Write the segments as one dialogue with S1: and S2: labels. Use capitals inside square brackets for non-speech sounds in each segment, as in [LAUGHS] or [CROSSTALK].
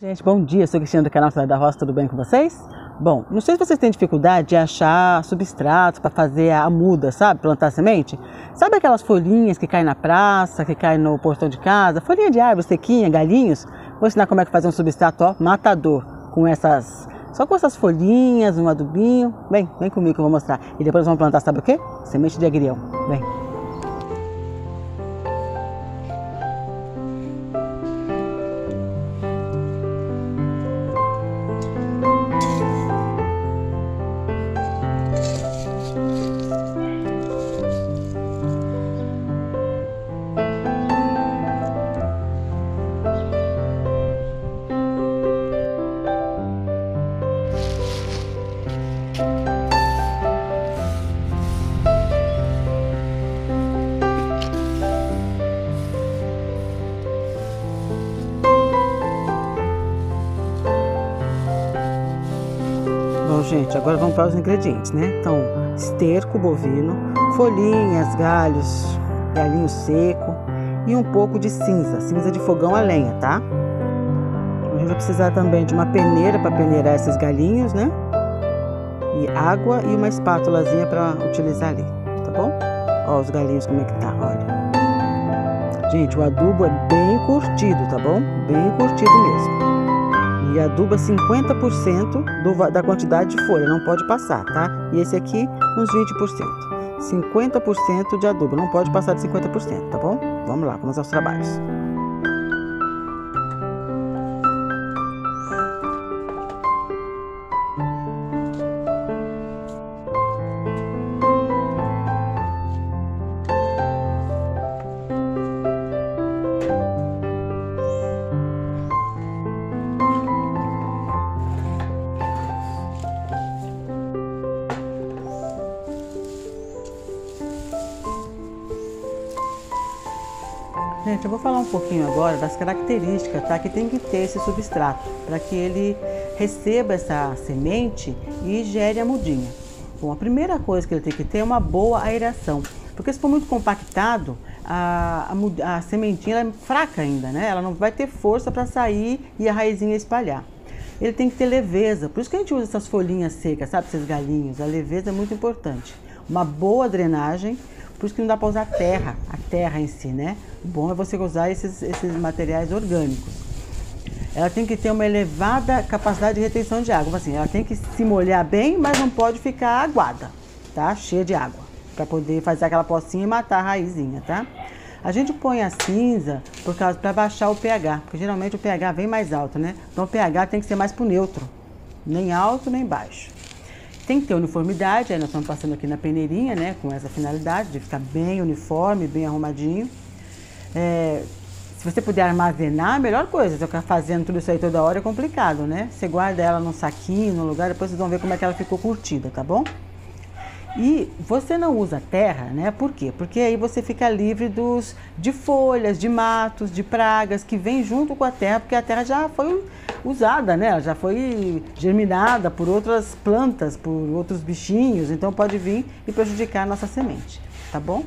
S1: Gente, bom dia, sou Cristina do canal Cidade da Roça, tudo bem com vocês? Bom, não sei se vocês têm dificuldade de achar substrato para fazer a muda, sabe? Plantar semente. Sabe aquelas folhinhas que caem na praça, que caem no portão de casa? Folhinha de árvore, sequinha, galinhos? Vou ensinar como é que faz um substrato, ó, matador, com essas... Só com essas folhinhas, um adubinho. Vem, vem comigo que eu vou mostrar. E depois vamos plantar, sabe o quê? Semente de agrião. Vem. Gente, agora vamos para os ingredientes, né? Então, esterco bovino, folhinhas, galhos, galinho seco e um pouco de cinza, cinza de fogão a lenha, tá? A gente vai precisar também de uma peneira para peneirar esses galinhos, né? E água e uma espátulazinha para utilizar ali, tá bom? Ó, os galinhos como é que tá, olha. Gente, o adubo é bem curtido, tá bom? Bem curtido mesmo e aduba 50% do, da quantidade de folha, não pode passar, tá? E esse aqui, uns 20%. 50% de adubo, não pode passar de 50%, tá bom? Vamos lá, vamos aos trabalhos. Gente, eu vou falar um pouquinho agora das características tá, que tem que ter esse substrato para que ele receba essa semente e gere a mudinha. Bom, a primeira coisa que ele tem que ter é uma boa aeração, porque se for muito compactado, a, a, a sementinha é fraca ainda, né? Ela não vai ter força para sair e a raizinha espalhar. Ele tem que ter leveza, por isso que a gente usa essas folhinhas secas, sabe, esses galinhos. A leveza é muito importante. Uma boa drenagem, por isso que não dá para usar terra, a terra em si, né? O bom é você usar esses, esses materiais orgânicos. Ela tem que ter uma elevada capacidade de retenção de água. Assim, ela tem que se molhar bem, mas não pode ficar aguada, tá? Cheia de água, para poder fazer aquela pocinha e matar a raizinha, tá? A gente põe a cinza por causa para baixar o pH, porque geralmente o pH vem mais alto, né? Então o pH tem que ser mais pro neutro, nem alto nem baixo. Tem que ter uniformidade, aí nós estamos passando aqui na peneirinha, né, com essa finalidade de ficar bem uniforme, bem arrumadinho. É, se você puder armazenar, a melhor coisa. Ficar fazendo tudo isso aí toda hora é complicado, né? Você guarda ela num saquinho, num lugar, depois vocês vão ver como é que ela ficou curtida, tá bom? E você não usa terra, né? Por quê? Porque aí você fica livre dos, de folhas, de matos, de pragas que vêm junto com a terra, porque a terra já foi usada, né? Já foi germinada por outras plantas, por outros bichinhos, então pode vir e prejudicar a nossa semente, tá bom?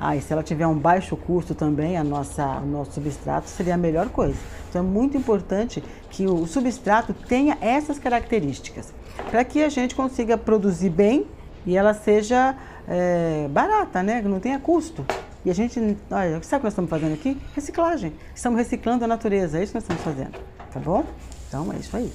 S1: Ah, e se ela tiver um baixo custo também, a nossa, o nosso substrato seria a melhor coisa. Então é muito importante que o substrato tenha essas características, para que a gente consiga produzir bem e ela seja é, barata, né? Não tenha custo. E a gente, olha, sabe o que nós estamos fazendo aqui? Reciclagem. Estamos reciclando a natureza, é isso que nós estamos fazendo, tá bom? Então é isso aí.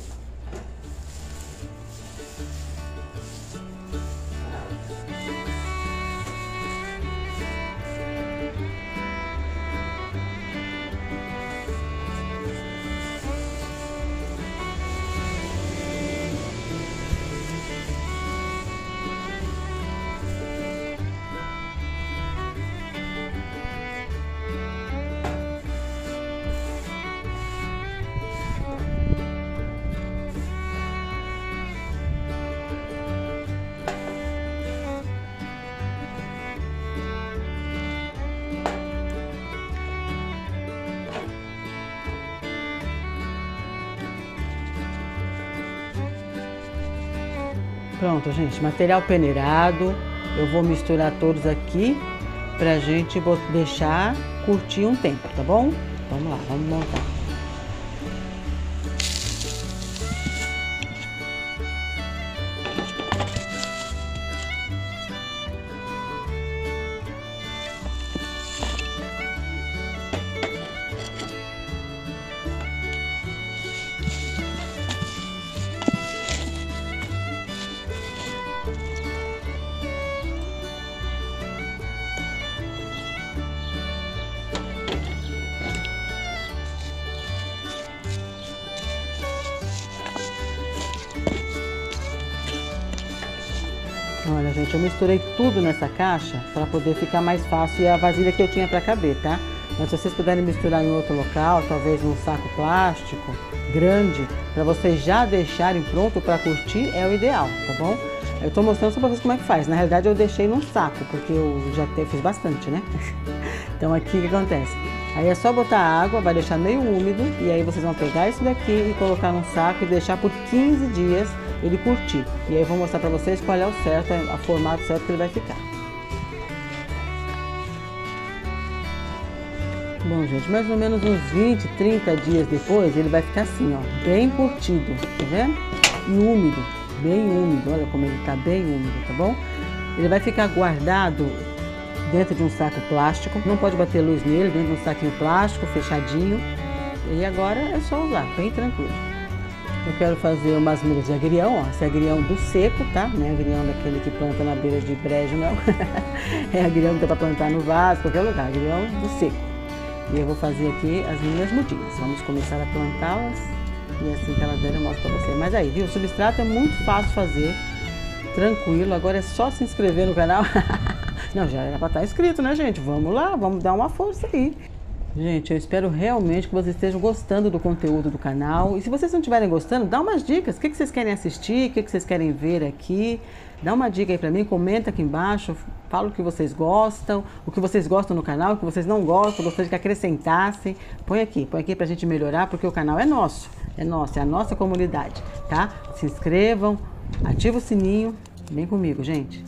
S1: Pronto, gente, material peneirado. Eu vou misturar todos aqui pra gente deixar curtir um tempo, tá bom? Vamos lá, vamos montar. Gente, eu misturei tudo nessa caixa para poder ficar mais fácil e a vasilha que eu tinha para caber, tá? Mas se vocês puderem misturar em outro local, talvez num saco plástico grande, para vocês já deixarem pronto para curtir, é o ideal, tá bom? Eu estou mostrando só para vocês como é que faz. Na realidade, eu deixei num saco, porque eu já fiz bastante, né? [LAUGHS] Então, aqui o que acontece? Aí é só botar água, vai deixar meio úmido, e aí vocês vão pegar isso daqui e colocar num saco e deixar por 15 dias ele curtir. E aí eu vou mostrar para vocês qual é o certo, a formato certo que ele vai ficar. Bom, gente, mais ou menos uns 20, 30 dias depois, ele vai ficar assim, ó, bem curtido, tá vendo? E úmido, bem úmido, olha como ele tá bem úmido, tá bom? Ele vai ficar guardado dentro de um saco plástico, não pode bater luz nele, dentro de um saquinho plástico, fechadinho. E agora é só usar, bem tranquilo. Eu quero fazer umas milhas de agrião, ó. Esse é agrião do seco, tá? Não é agrião daquele que planta na beira de brejo, não. [LAUGHS] é agrião que dá pra plantar no vaso, qualquer lugar, agrião do seco. E eu vou fazer aqui as minhas mudinhas. Vamos começar a plantá-las e assim que elas derem eu mostro pra você. Mas aí, viu? O substrato é muito fácil fazer, tranquilo. Agora é só se inscrever no canal. [LAUGHS] não, já era pra estar inscrito, né, gente? Vamos lá, vamos dar uma força aí. Gente, eu espero realmente que vocês estejam gostando do conteúdo do canal. E se vocês não estiverem gostando, dá umas dicas. O que, vocês querem assistir? O que, vocês querem ver aqui? Dá uma dica aí pra mim, comenta aqui embaixo. Fala o que vocês gostam, o que vocês gostam no canal, o que vocês não gostam, gostaria que acrescentassem. Põe aqui, põe aqui pra gente melhorar, porque o canal é nosso. É nosso, é a nossa comunidade, tá? Se inscrevam, ativa o sininho. Vem comigo, gente.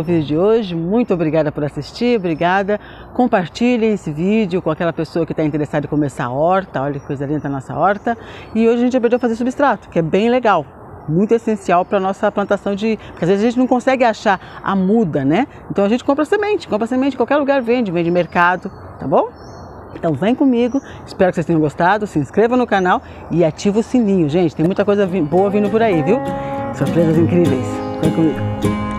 S1: O vídeo de hoje. Muito obrigada por assistir, obrigada. Compartilhe esse vídeo com aquela pessoa que está interessada em começar a horta. Olha que coisa linda a nossa horta. E hoje a gente aprendeu a fazer substrato, que é bem legal. Muito essencial para a nossa plantação de. Porque às vezes a gente não consegue achar a muda, né? Então a gente compra semente, compra semente, em qualquer lugar vende, vende mercado, tá bom? Então vem comigo, espero que vocês tenham gostado, se inscreva no canal e ativa o sininho, gente, tem muita coisa boa vindo por aí, viu? Surpresas incríveis, vem comigo.